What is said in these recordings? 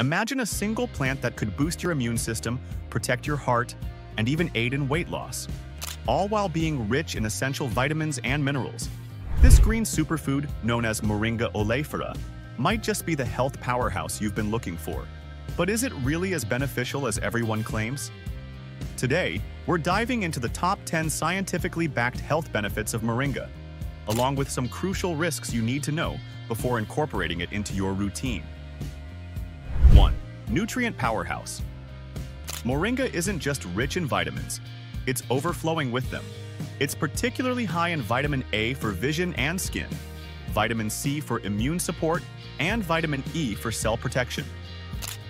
Imagine a single plant that could boost your immune system, protect your heart, and even aid in weight loss, all while being rich in essential vitamins and minerals. This green superfood, known as Moringa oleifera, might just be the health powerhouse you've been looking for. But is it really as beneficial as everyone claims? Today, we're diving into the top 10 scientifically backed health benefits of moringa, along with some crucial risks you need to know before incorporating it into your routine. 1. Nutrient Powerhouse Moringa isn't just rich in vitamins, it's overflowing with them. It's particularly high in vitamin A for vision and skin, vitamin C for immune support, and vitamin E for cell protection.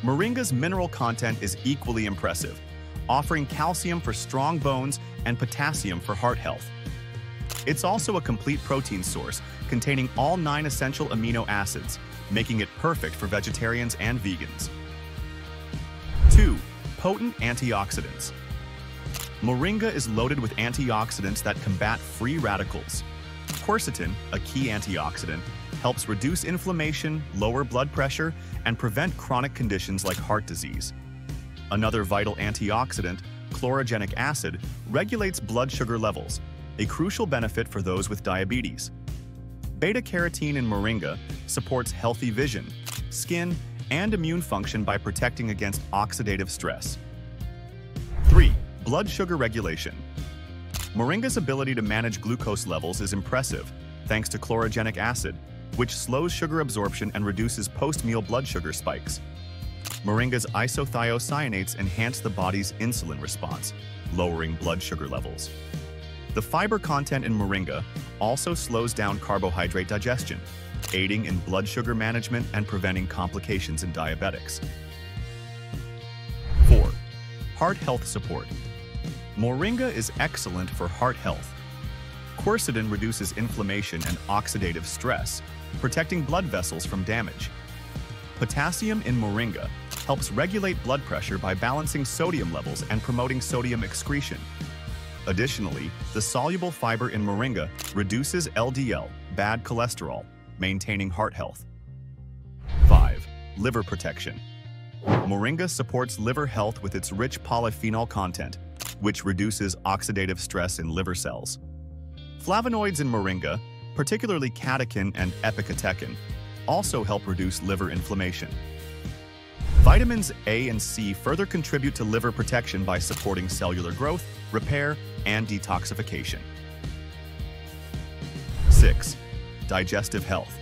Moringa's mineral content is equally impressive, offering calcium for strong bones and potassium for heart health. It's also a complete protein source containing all nine essential amino acids, making it perfect for vegetarians and vegans. 2. Potent antioxidants. Moringa is loaded with antioxidants that combat free radicals. Quercetin, a key antioxidant, helps reduce inflammation, lower blood pressure, and prevent chronic conditions like heart disease. Another vital antioxidant, chlorogenic acid, regulates blood sugar levels, a crucial benefit for those with diabetes. Beta-carotene in moringa supports healthy vision, skin, and immune function by protecting against oxidative stress. 3. Blood sugar regulation. Moringa's ability to manage glucose levels is impressive, thanks to chlorogenic acid, which slows sugar absorption and reduces post-meal blood sugar spikes. Moringa's isothiocyanates enhance the body's insulin response, lowering blood sugar levels. The fiber content in moringa also slows down carbohydrate digestion, aiding in blood sugar management and preventing complications in diabetics. 4. Heart health support. Moringa is excellent for heart health. Quercetin reduces inflammation and oxidative stress, protecting blood vessels from damage. Potassium in moringa helps regulate blood pressure by balancing sodium levels and promoting sodium excretion. Additionally, the soluble fiber in moringa reduces LDL, bad cholesterol, maintaining heart health. 5. Liver protection. Moringa supports liver health with its rich polyphenol content, which reduces oxidative stress in liver cells. Flavonoids in moringa, particularly catechin and epicatechin, also help reduce liver inflammation. Vitamins A and C further contribute to liver protection by supporting cellular growth, repair, and detoxification. 6. Digestive health.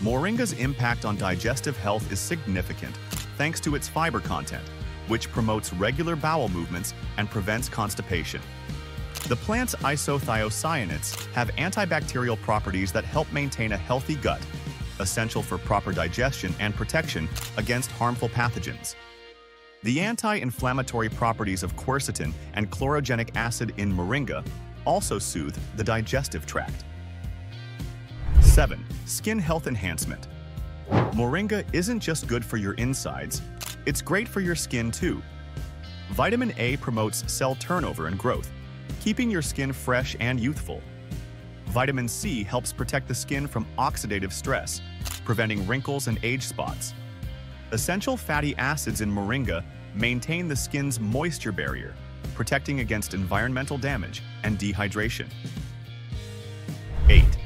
Moringa's impact on digestive health is significant thanks to its fiber content, which promotes regular bowel movements and prevents constipation. The plant's isothiocyanates have antibacterial properties that help maintain a healthy gut, essential for proper digestion and protection against harmful pathogens. The anti-inflammatory properties of quercetin and chlorogenic acid in moringa also soothe the digestive tract. 7. Skin health enhancement. Moringa isn't just good for your insides, it's great for your skin too. Vitamin A promotes cell turnover and growth, keeping your skin fresh and youthful. Vitamin C helps protect the skin from oxidative stress, preventing wrinkles and age spots. Essential fatty acids in moringa maintain the skin's moisture barrier, protecting against environmental damage and dehydration. 8.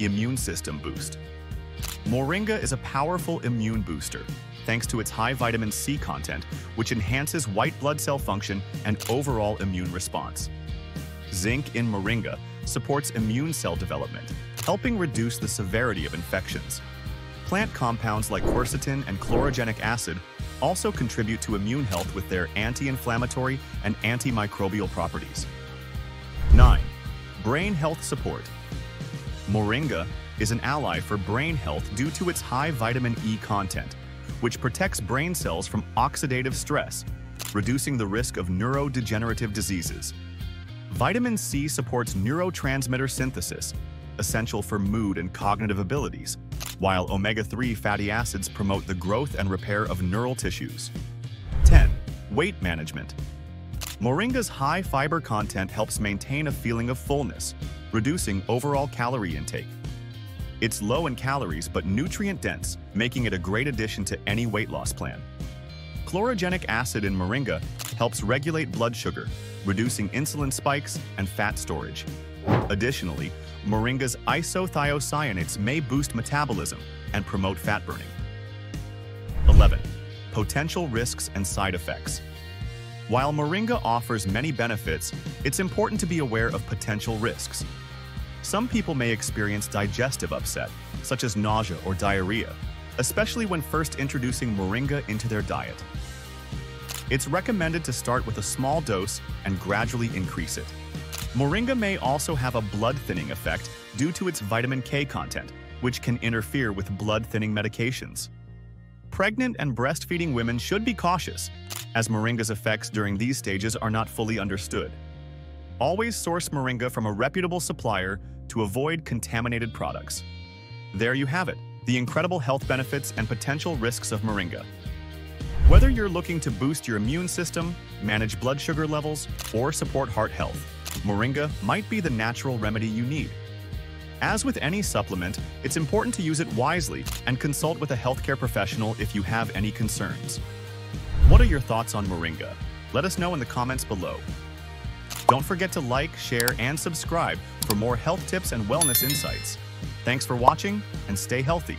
Immune System Boost Moringa is a powerful immune booster, thanks to its high vitamin C content, which enhances white blood cell function and overall immune response. Zinc in moringa supports immune cell development, helping reduce the severity of infections. Plant compounds like quercetin and chlorogenic acid also contribute to immune health with their anti-inflammatory and antimicrobial properties. 9. Brain health support. Moringa is an ally for brain health due to its high vitamin E content, which protects brain cells from oxidative stress, reducing the risk of neurodegenerative diseases. Vitamin C supports neurotransmitter synthesis, essential for mood and cognitive abilities, while omega-3 fatty acids promote the growth and repair of neural tissues. 10. Weight management. Moringa's high fiber content helps maintain a feeling of fullness, reducing overall calorie intake. It's low in calories but nutrient-dense, making it a great addition to any weight loss plan. Chlorogenic acid in moringa helps regulate blood sugar, reducing insulin spikes and fat storage. Additionally, moringa's isothiocyanates may boost metabolism and promote fat burning. 11. Potential risks and side effects. While moringa offers many benefits, it's important to be aware of potential risks. Some people may experience digestive upset, such as nausea or diarrhea, especially when first introducing moringa into their diet. It's recommended to start with a small dose and gradually increase it. Moringa may also have a blood thinning effect due to its vitamin K content, which can interfere with blood thinning medications. Pregnant and breastfeeding women should be cautious, as moringa's effects during these stages are not fully understood. Always source moringa from a reputable supplier to avoid contaminated products. There you have it, the incredible health benefits and potential risks of moringa. Whether you're looking to boost your immune system, manage blood sugar levels, or support heart health, moringa might be the natural remedy you need. As with any supplement, it's important to use it wisely and consult with a healthcare professional if you have any concerns. What are your thoughts on moringa? Let us know in the comments below. Don't forget to like, share, and subscribe for more health tips and wellness insights. Thanks for watching and stay healthy.